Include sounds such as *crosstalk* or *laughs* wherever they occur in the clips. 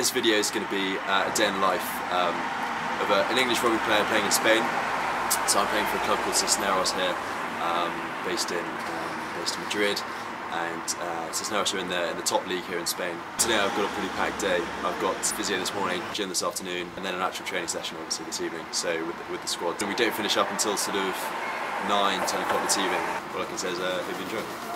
this video is going to be uh, a day in the life um, of a, an English rugby player playing in Spain. So I'm playing for a club called Cisneros here, um, based in um, based in Madrid, and uh, Cisneros are in the in the top league here in Spain. Today I've got a pretty packed day. I've got physio this morning, gym this afternoon, and then an actual training session obviously this evening. So with the, with the squad, and we don't finish up until sort of nine, ten o'clock this evening. All I can say is uh, hope you enjoy.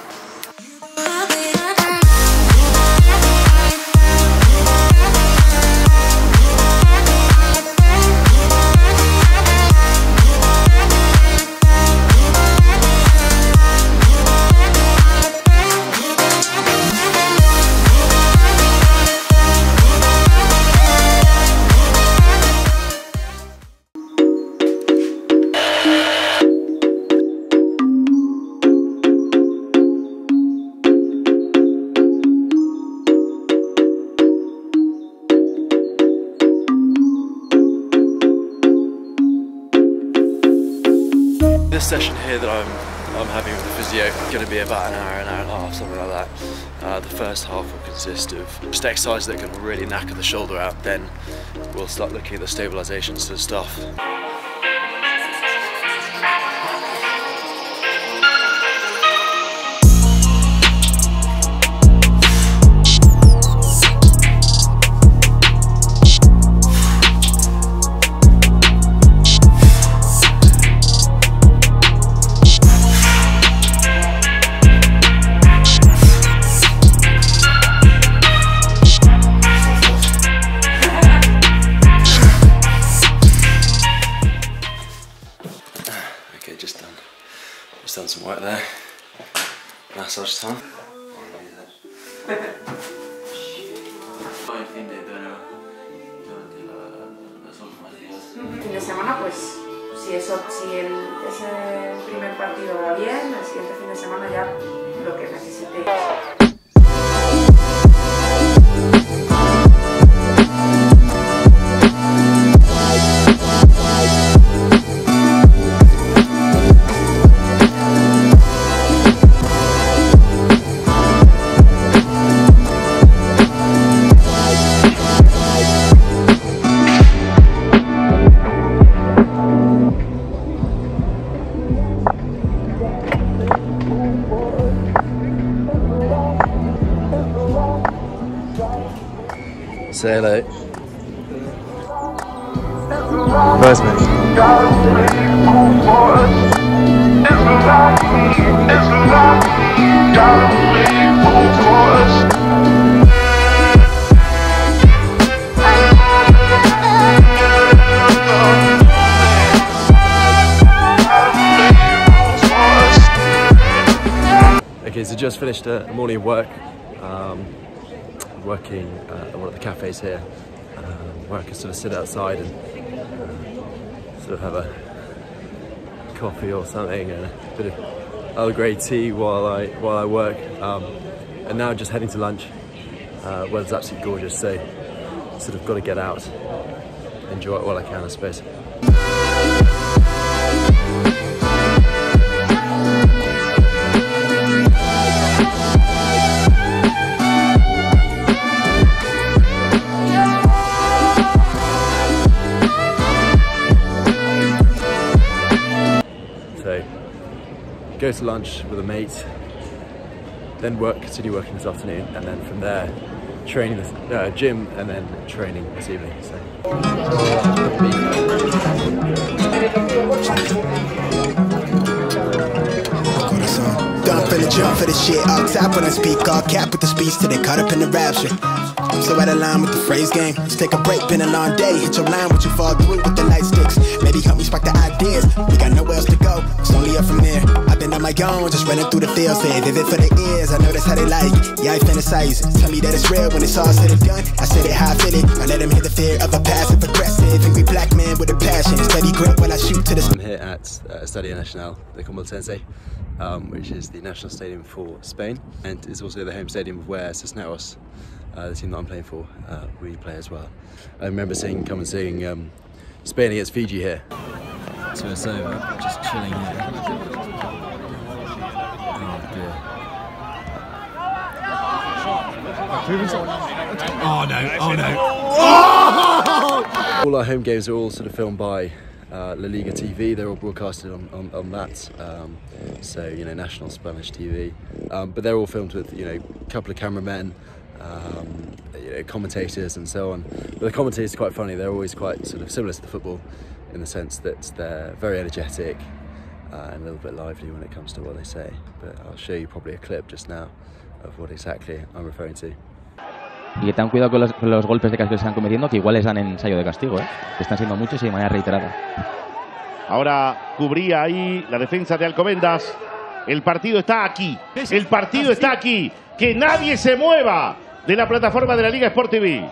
This session here that I'm I'm having with the physio is going to be about an hour, an hour and a half, something like that. Uh, the first half will consist of just exercises that can really knacker the shoulder out. Then we'll start looking at the stabilisations to stuff. Time. fin de semana, pues si, eso, si el, ese primer partido va bien, el siguiente fin de semana ya lo que necesite. Say hello. First mate. Okay, so just finished a morning of work. Um, working uh, at one of the cafes here, um, where I can sort of sit outside and uh, sort of have a coffee or something and a bit of Earl Grey tea while I while I work. Um, and now just heading to lunch. Uh, weather's absolutely gorgeous, so sort of got to get out, enjoy it while I can, I suppose. Go to lunch with a mate, then work, continue working this afternoon, and then from there training this uh, gym and then training this evening. So. Don't feel the jump for the shit. Top when I speak, all cap with the speech till they caught up in the rapture. I'm so out of line with the phrase game. Let's take a break, been a long day. Hit your line, what you fall through with the light sticks. Maybe help me spark the ideas. We got nowhere else to go, it's only up from there. I've been on my own, just running through the fields. Say vivid for the ears, I know that's how they like. Yeah, I fantasize. Tell me that it's real when it's all said and done. I said it how I feel it. I let them hear the fear of a passive aggressive. Angry black man with a passion. Steady grip when I shoot to the I'm here at uh, Estadio Nacional de Complutense, um, which is the national stadium for Spain, and is also the home stadium of where Cisneros, uh, the team that I'm playing for, uh, we play as well. I remember seeing, come and seeing um, Spain against Fiji here. So it's over, just chilling here. Oh dear. Oh no! Oh no! *laughs* All our home games are all sort of filmed by uh, La Liga TV. They're all broadcasted on, on, on that. Um, so, you know, national Spanish TV. Um, but they're all filmed with, you know, a couple of cameramen, um, you know, commentators and so on. But the commentators are quite funny. They're always quite sort of similar to the football in the sense that they're very energetic uh, and a little bit lively when it comes to what they say. But I'll show you probably a clip just now of what exactly I'm referring to. Y que tengan cuidado con los, con los golpes de castigo que están cometiendo, que igual les dan ensayo de castigo, ¿eh? que están siendo muchos y de manera reiterada. Ahora cubría ahí la defensa de Alcobendas. El partido está aquí. El partido está aquí. Que nadie se mueva de la plataforma de la Liga Sport TV.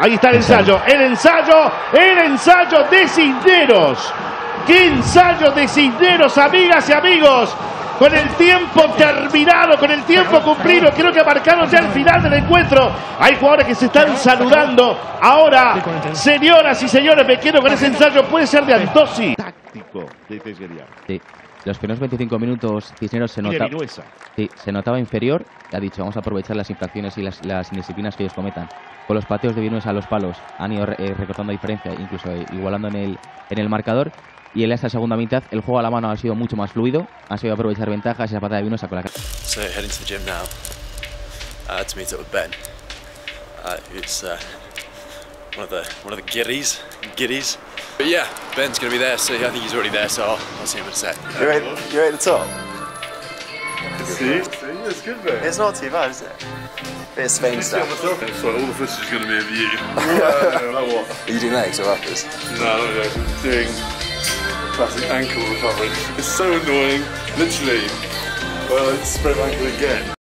Ahí está el ensayo. El ensayo. El ensayo de Cisneros. ¡Qué ensayo de Cisneros, amigas y amigos! Con el tiempo terminado, con el tiempo cumplido, creo que marcaron ya el final del encuentro. Hay jugadores que se están saludando. Ahora, señoras y señores, me quiero con ese ensayo. Puede ser de Antosi. Táctico de. Sí. Los primeros 25 minutos Cisneros se, nota, sí, se notaba inferior. Ha dicho, vamos a aprovechar las infracciones y las, las indisciplinas que ellos cometan. Con los pateos de Vinuesa a los palos han ido eh, recortando diferencia, incluso eh, igualando en el, en el marcador. Y en esta segunda mitad el juego a la mano ha sido mucho más fluido. Ha sido aprovechar ventajas y esa patada de Vinuesa con la So heading to the gym now uh, to meet up with Ben, uh, who's uh, one of the one of the giddies, giddies. But yeah, Ben's going to be there, so I think he's already there. So I'll, I'll see him in a sec. You're right, you're right at the top. See? See? It's good, mate. It's not too bad, is it? Bit of Spain So stuff. all the footage is going to be of you. *laughs* uh, like what? Are you doing legs or uppers? No, no, no. I'm doing classic ankle recovery. It's so annoying. Literally. Well, I sprained my ankle again.